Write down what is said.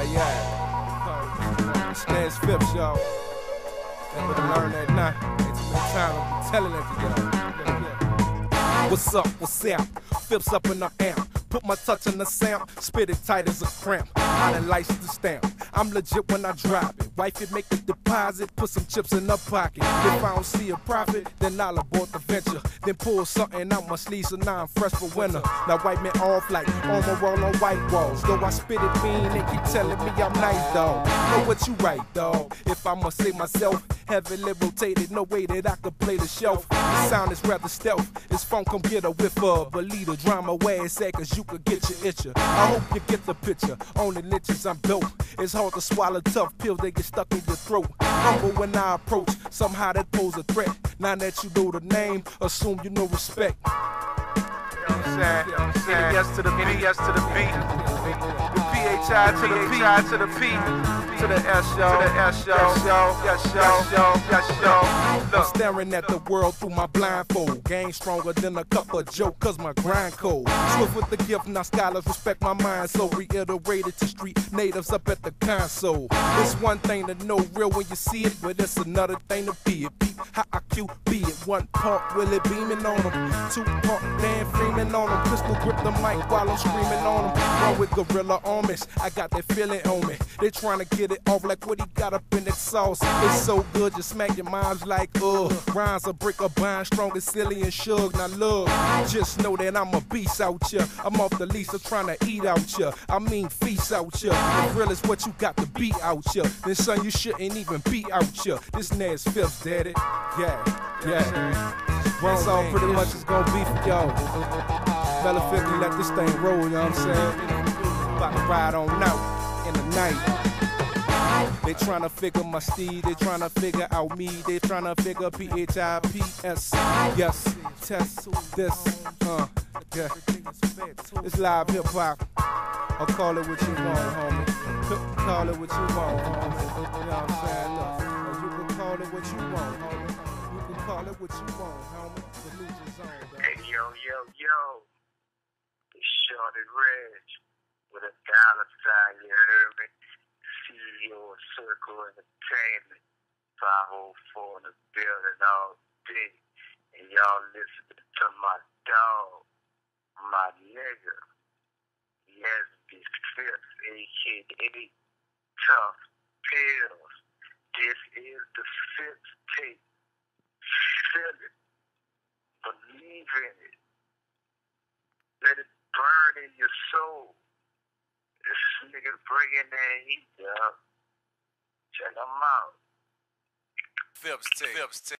Yeah, yeah. Nesby Phips, y'all. Never to learn that now. Ain't too many times I'm telling it to y'all. What's up? What's up? Phips up in the amp. Put my touch on the sound, spit it tight as a cramp. I done lights the stamp. I'm legit when I drop it. Wife it, make a deposit, put some chips in her pocket. If I don't see a profit, then I'll abort the venture. Then pull something out my sleeve so now I'm fresh for winter. Now wipe me off like roll on white walls. Though I spit it mean, they keep telling me I'm nice, dog. Know what you right, dog. If I must say myself, heavily rotated, no way that I could play the shelf. The sound is rather stealth. This phone come get a whiff of, but lead a drama where it's at, cause you could get your itcher. I hope you get the picture. Only lynches I'm built. It's hard to swallow tough pills, they get stuck in your throat. Humble when I approach, somehow that pose a threat. Now that you know the name, assume you know respect. You know what I'm saying? You know what I'm saying? Yes to the B, yes to the B. The PHI to the PI to the P. To the S, yo. To the S, yo. Yo. Yes, yo. Yes, yo. Look. staring at the world through my blindfold. Game stronger than a cup of joke, cause my grind cold. Swift with the gift, now scholars respect my mind. So reiterated to street natives up at the console. It's one thing to know real when you see it, but it's another thing to be it. How I be it. One part Willie Beamen on them, two part Dan Freeman on them. Pistol grip the mic while I'm screaming on them. One with guerrilla armies, I got that feeling on me. They trying to get it off like what he got up in that sauce. It's so good, you smack your minds like ugh. Rhymes a brick of bind, strong as Celie and shug. Now look, just know that I'm a beast out here. I'm off the lease, I'm trying to eat out here. I mean feast out here. The real is what you got to be out here. Then son, you shouldn't even be out here. This Nesby Phips, daddy. Yeah, yeah. That's all pretty much is gonna be for y'all. 50, let this thing roll, you know what I'm saying? About to ride on out in the night. They tryna figure my steed, they tryna figure out me, they tryna figure P-H-I-P-S. Yes, test this, uh, yeah. It's live hip hop. I'll call it what you want, homie. Call it what you want, homie. You know what I'm saying? Look, you can call it what you want, homie. Call it what you want, homie. The Lucha Zone, baby. Hey, yo, yo, yo. It's Shorty Reg with a dollar sign, you heard me? CEO of Circle Entertainment, 504 in the building all day. And y'all listening to my dog, my nigga. Yes, the fifth, aka Tough Pills. This is the fifth tape. Feel it. Believe in it. Let it burn in your soul. This nigga bringing that heat up. Check him out. Phips tape. Phips tape.